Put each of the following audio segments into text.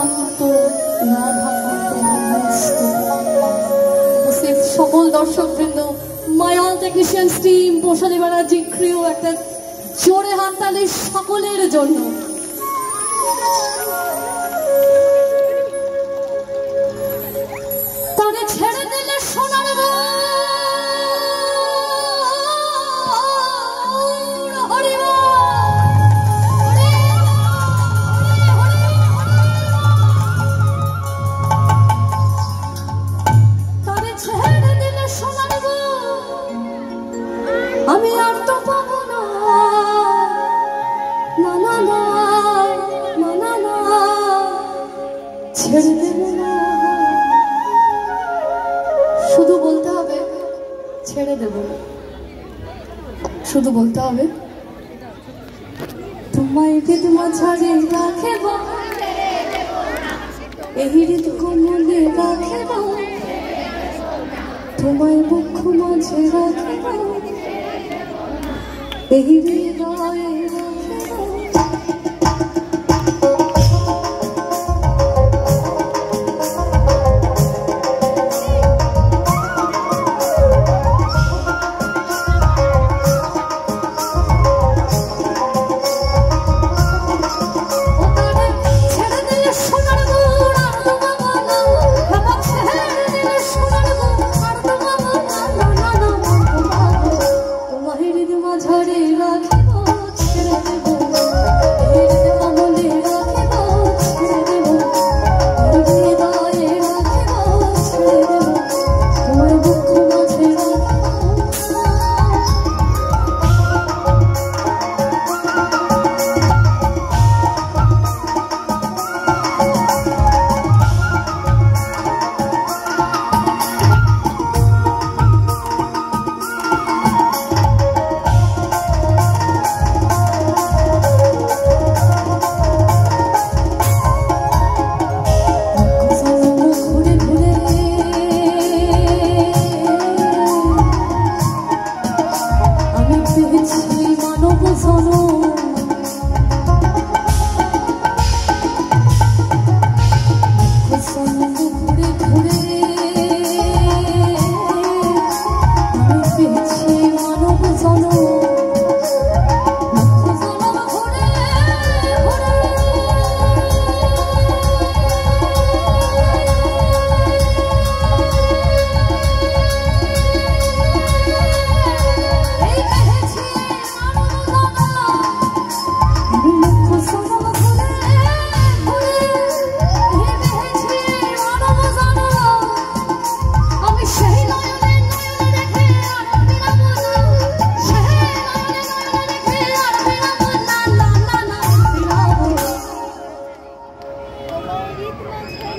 কান্ত দর্শক বৃন্দ সকল মায়াল টেকনিশিয়ান টিম পোষালি ব্যানার্জি ক্রিউ একটা জোরে হাততালি সকলের জন্য। আমি আর তো পাবো না। না না না না না না, ছেড়ে দেবে না। শুধু বলতে হবে, ছেড়ে দেব। শুধু বলতে হবে, তোমায় বেদ মাঝারে রাখে এই হৃদ কোমলে রাখে তোমায় বক্ষ মাঝে রাখে এই হৃদয়ে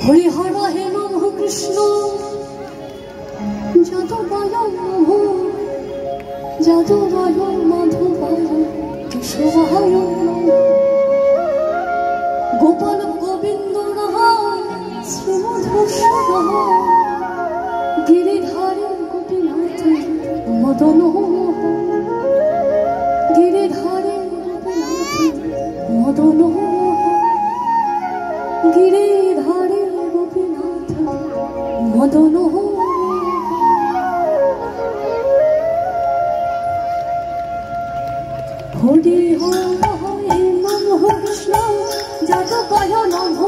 হরিহর হে নমঃ কৃষ্ণ যাদবায় নমঃ যাদবায় মাধবায় কেশবায় গোপাল গোবিন্দ রায় শ্রীমধুসূদন গিরিধারী গোপীনাথ, মদন মদন। হরি হরে নম কৃষ্ণ যাদব নম